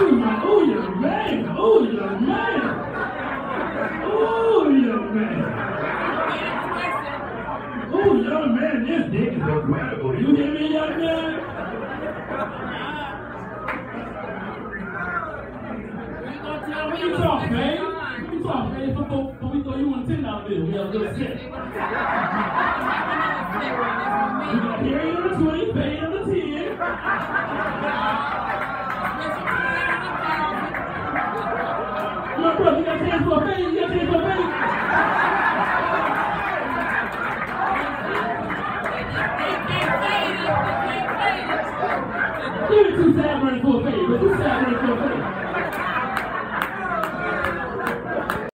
Oh, yeah, man. Oh, yeah, man. Oh, yeah, man. Oh, yeah, man. This dick is incredible. You hear me, young man? What talk, man? What talk, man? Before, we throw you on a ten dollar we have a good set. We got Harry on the twenty, Bay on the ten. bro, you got turned into a fan, you got turned into a fan. You're too sad running for a fan, but too running